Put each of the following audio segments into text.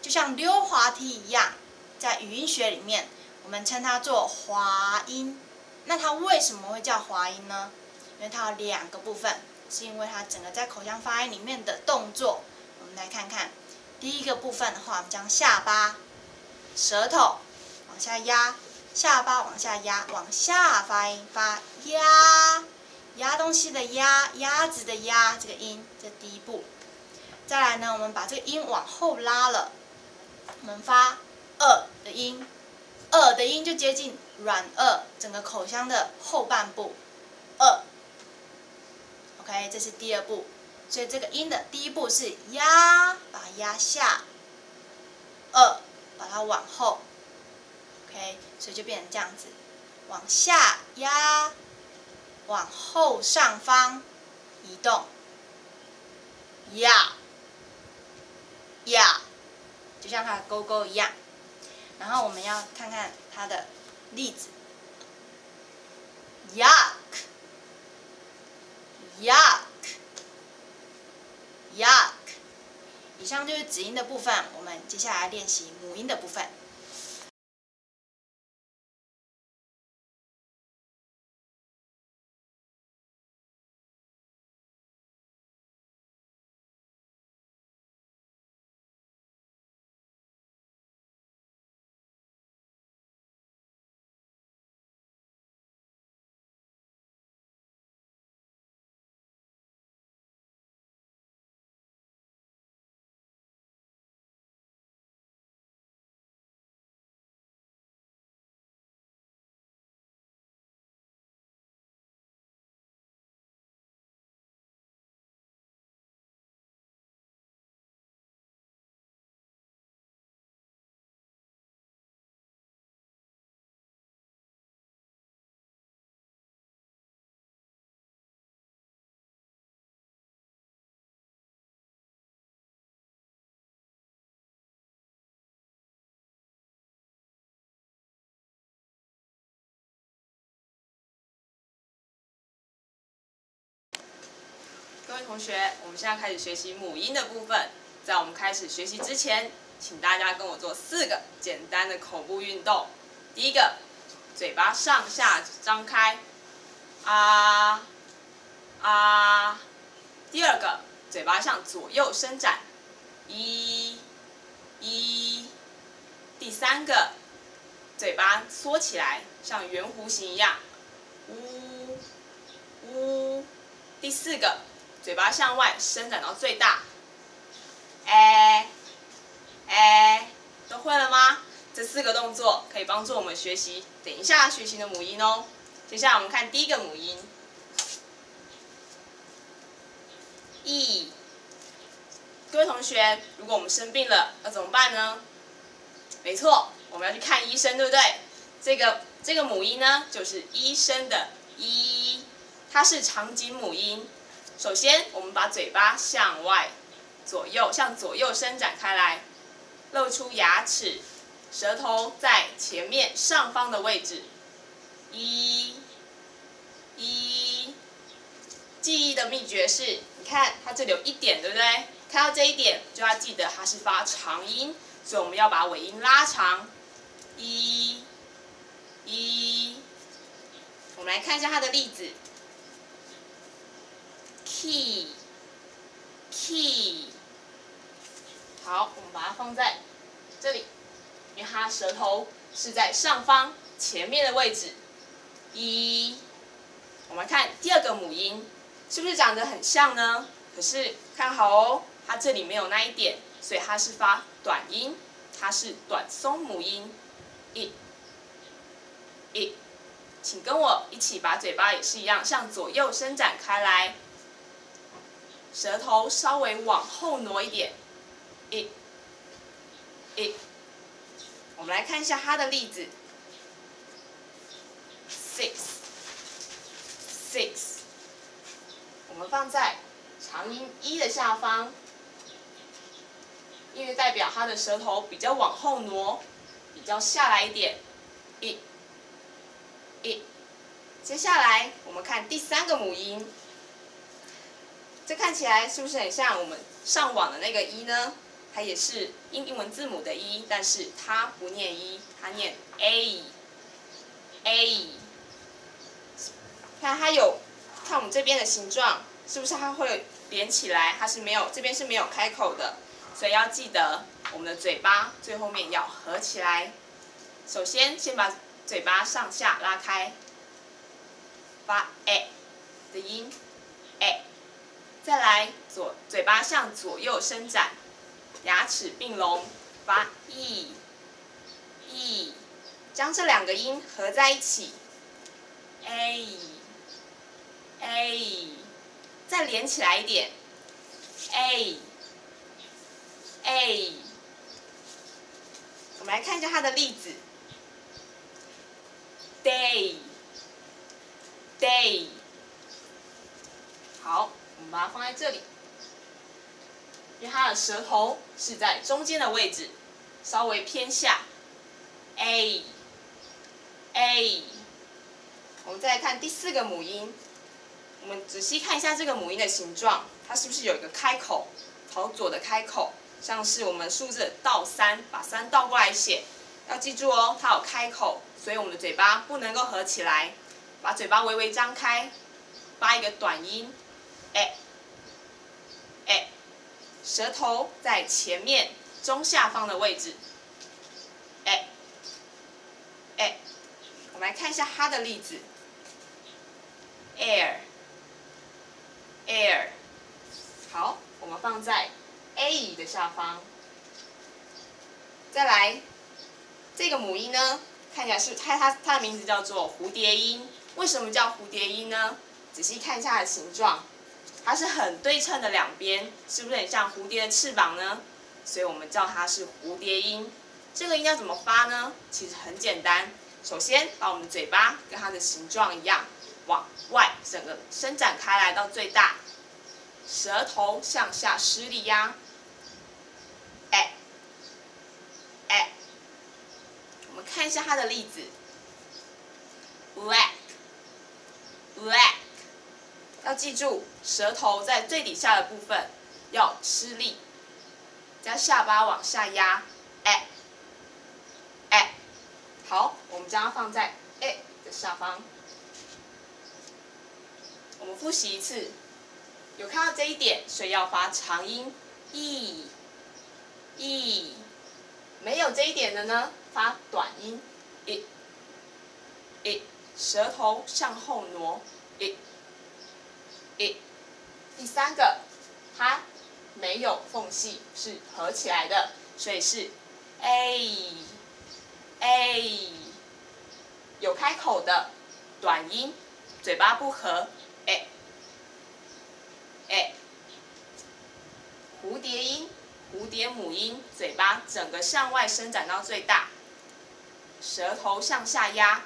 就像溜滑梯一样，在语音学里面，我们称它做滑音。那它为什么会叫滑音呢？因为它有两个部分，是因为它整个在口腔发音里面的动作。我们来看看，第一个部分的话，我们将下巴、舌头往下压，下巴往下压，往下发音发压，压东西的压，鸭子的压，这个音，这第一步。再来呢，我们把这个音往后拉了，我们发二的音，二的音就接近软腭，整个口腔的后半部，二。OK，这是第二步，所以这个音的第一步是压，把它压下，二，把它往后，OK，所以就变成这样子，往下压，往后上方移动，压。压，就像它的勾勾一样，然后我们要看看它的例子。Yuck，yuck，yuck。以上就是子音的部分，我们接下来练习母音的部分。同学，我们现在开始学习母音的部分。在我们开始学习之前，请大家跟我做四个简单的口部运动。第一个，嘴巴上下张开，啊啊。第二个，嘴巴向左右伸展，一一。第三个，嘴巴缩起来，像圆弧形一样，呜呜。第四个。嘴巴向外伸展到最大，哎哎，都会了吗？这四个动作可以帮助我们学习等一下学习的母音哦。接下来我们看第一个母音，e。各位同学，如果我们生病了，要怎么办呢？没错，我们要去看医生，对不对？这个这个母音呢，就是医生的 e，它是长颈母音。首先，我们把嘴巴向外、左右向左右伸展开来，露出牙齿，舌头在前面上方的位置。一，一，记忆的秘诀是，你看它这里有一点，对不对？看到这一点，就要记得它是发长音，所以我们要把尾音拉长。一，一，我们来看一下它的例子。key，key，好，我们把它放在这里，因为它舌头是在上方前面的位置。一，我们看第二个母音，是不是长得很像呢？可是看好哦，它这里没有那一点，所以它是发短音，它是短松母音。一，一，请跟我一起把嘴巴也是一样，向左右伸展开来。舌头稍微往后挪一点，一，一，我们来看一下它的例子。six，six，我们放在长音一的下方，因为代表它的舌头比较往后挪，比较下来一点，一，一，接下来我们看第三个母音。这看起来是不是很像我们上网的那个一呢？它也是英英文字母的一，但是它不念一，它念 a a。看它有，看我们这边的形状，是不是它会连起来？它是没有，这边是没有开口的，所以要记得我们的嘴巴最后面要合起来。首先，先把嘴巴上下拉开，发 a 的音。再来左嘴巴向左右伸展，牙齿并拢，发 e e，将这两个音合在一起，a a，再连起来一点，a a。我们来看一下它的例子，day day，好。我们把它放在这里，因为它的舌头是在中间的位置，稍微偏下。a a，我们再来看第四个母音，我们仔细看一下这个母音的形状，它是不是有一个开口？朝左的开口，像是我们数字倒三，把三倒过来写，要记住哦，它有开口，所以我们的嘴巴不能够合起来，把嘴巴微微张开，发一个短音。哎，哎，舌头在前面中下方的位置。哎，哎，我们来看一下它的例子。air，air，好，我们放在 a 的下方。再来，这个母音呢，看起来是它它它的名字叫做蝴蝶音。为什么叫蝴蝶音呢？仔细看一下它的形状。它是很对称的两边，是不是很像蝴蝶的翅膀呢？所以我们叫它是蝴蝶音。这个音要怎么发呢？其实很简单，首先把我们的嘴巴跟它的形状一样，往外整个伸展开来到最大，舌头向下施力压，哎，哎，我们看一下它的例子乌拉，乌拉。要记住，舌头在最底下的部分要吃力，将下巴往下压，哎，哎，好，我们将它放在哎的下方。我们复习一次，有看到这一点，所以要发长音，e，e，没有这一点的呢，发短音，e，e，舌头向后挪，i。一，第三个，它没有缝隙，是合起来的，所以是 a a，有开口的短音，嘴巴不合，a a，蝴蝶音，蝴蝶母音，嘴巴整个向外伸展到最大，舌头向下压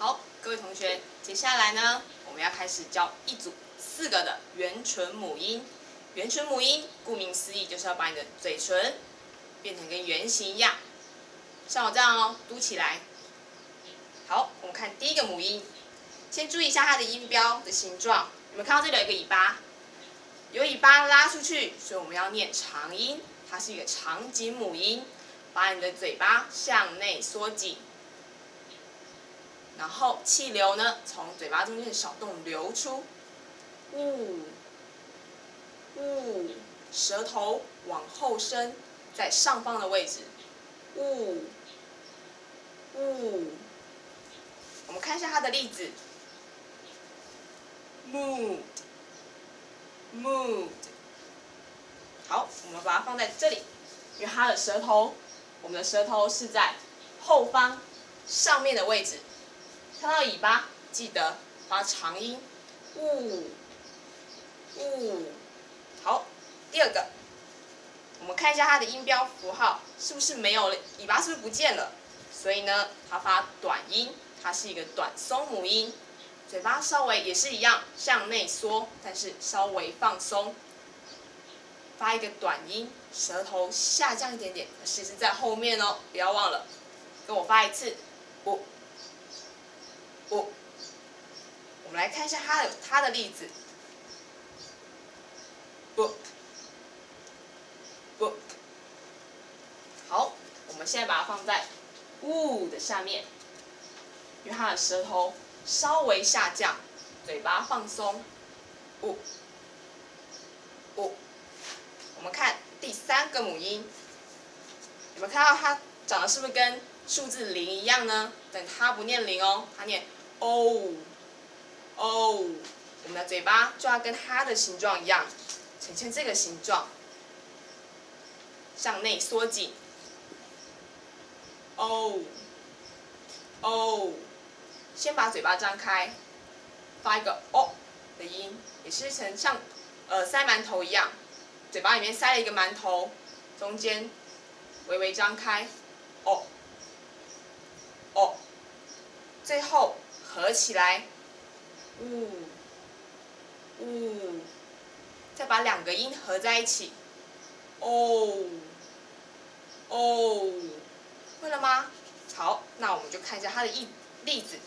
好，各位同学，接下来呢，我们要开始教一组四个的圆唇母音。圆唇母音，顾名思义，就是要把你的嘴唇变成跟圆形一样，像我这样哦，嘟起来。好，我们看第一个母音，先注意一下它的音标的形状。你们看到这里有一个尾巴，有尾巴拉出去，所以我们要念长音，它是一个长颈母音。把你的嘴巴向内缩紧。然后气流呢从嘴巴中间的小洞流出，呜呜，舌头往后伸，在上方的位置，呜呜。我们看一下它的例子，moved moved。好，我们把它放在这里，因为它的舌头，我们的舌头是在后方上面的位置。看到尾巴，记得发长音，呜呜。好，第二个，我们看一下它的音标符号是不是没有了？尾巴是不是不见了？所以呢，它发短音，它是一个短松母音，嘴巴稍微也是一样向内缩，但是稍微放松，发一个短音，舌头下降一点点，其实在后面哦，不要忘了，跟我发一次，不。不，我们来看一下它的它的例子。不，不，好，我们现在把它放在“呜”的下面，因为它的舌头稍微下降，嘴巴放松。不，不，我们看第三个母音，有没有看到它长得是不是跟数字零一样呢？但它不念零哦，它念。哦，哦，我们的嘴巴就要跟它的形状一样，呈现这个形状，向内缩紧。哦，哦，先把嘴巴张开，发一个哦的音，也是呈像呃塞馒头一样，嘴巴里面塞了一个馒头，中间微微张开，哦，哦，最后。合起来，呜，呜，再把两个音合在一起，哦，哦，会了吗？好，那我们就看一下它的例例子。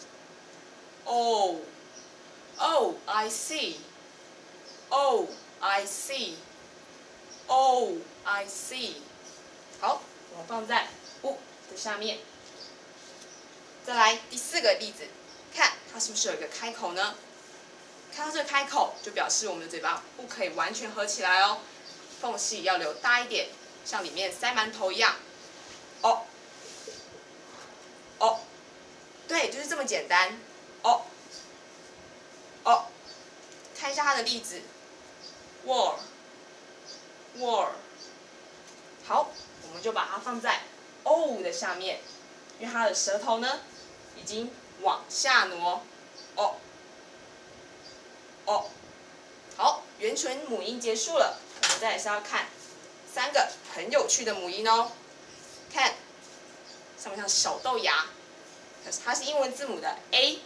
哦哦 I see. 哦 I see. 哦 I see. 好，我们放在呜的下面。再来第四个例子。看它是不是有一个开口呢？看到这个开口，就表示我们的嘴巴不可以完全合起来哦，缝隙要留大一点，像里面塞馒头一样。哦，哦，对，就是这么简单。哦，哦，看一下它的例子。w a r w a r。好，我们就把它放在 o 的下面，因为它的舌头呢，已经。往下挪，哦，哦，好，圆唇母音结束了，我们再来是要看三个很有趣的母音哦。看，像不像小豆芽？可是它是英文字母的 A，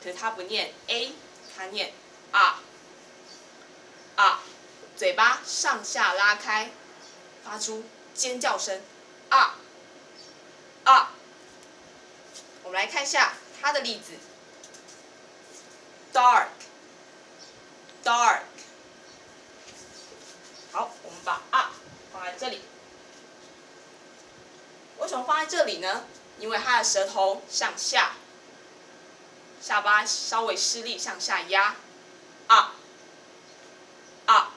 可是它不念 A，它念啊啊，嘴巴上下拉开，发出尖叫声啊啊。我们来看一下。它的例子，dark，dark，好，我们把啊放在这里。为什么放在这里呢？因为它的舌头向下，下巴稍微施力向下压，啊，啊，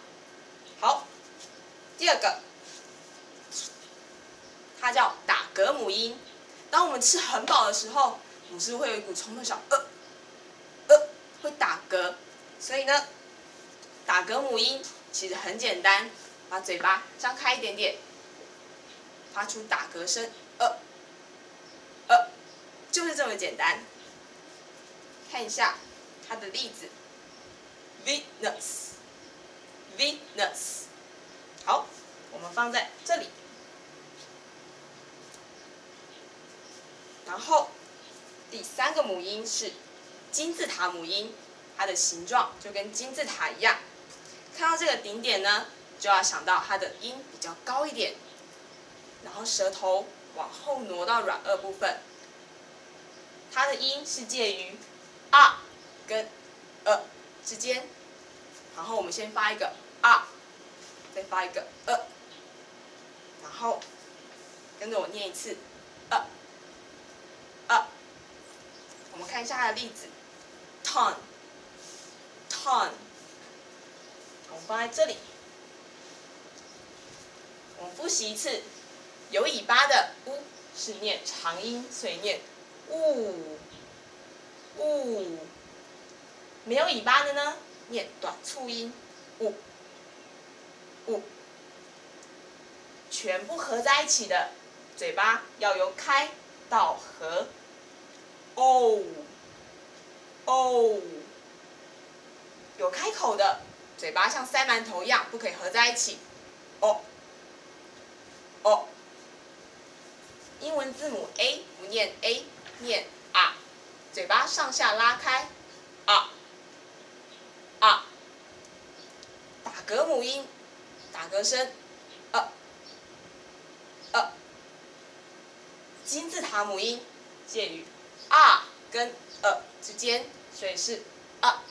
好。第二个，它叫打嗝母音。当我们吃很饱的时候。总是会有一股冲动，想呃呃会打嗝，所以呢，打嗝母音其实很简单，把嘴巴张开一点点，发出打嗝声，呃呃，就是这么简单。看一下它的例子，Venus，Venus，好，我们放在这里，然后。第三个母音是金字塔母音，它的形状就跟金字塔一样。看到这个顶点呢，就要想到它的音比较高一点，然后舌头往后挪到软腭部分。它的音是介于啊跟呃之间。然后我们先发一个啊，再发一个呃，然后跟着我念一次。我们看一下它的例子，ton，ton，我们放在这里。我们复习一次，有尾巴的呜是念长音，所以念呜呜。没有尾巴的呢，念短促音，呜呜。全部合在一起的，嘴巴要由开到合，哦哦。有开口的，嘴巴像塞馒头一样，不可以合在一起，哦。哦，英文字母 A 不念 A，念啊，嘴巴上下拉开，啊啊，打嗝母音，打嗝声，呃呃，金字塔母音介于啊跟呃之间，所以是啊。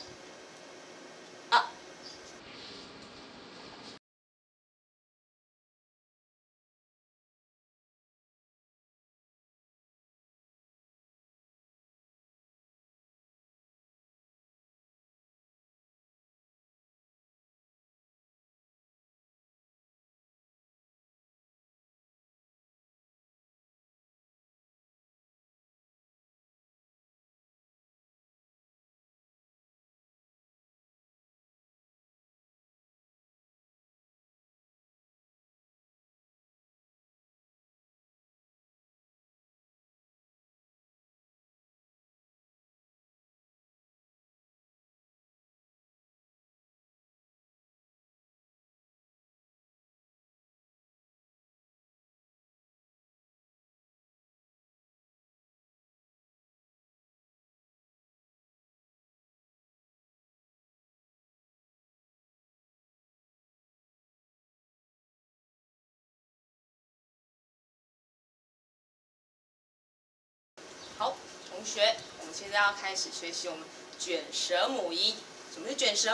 同学，我们现在要开始学习我们卷舌母音。什么是卷舌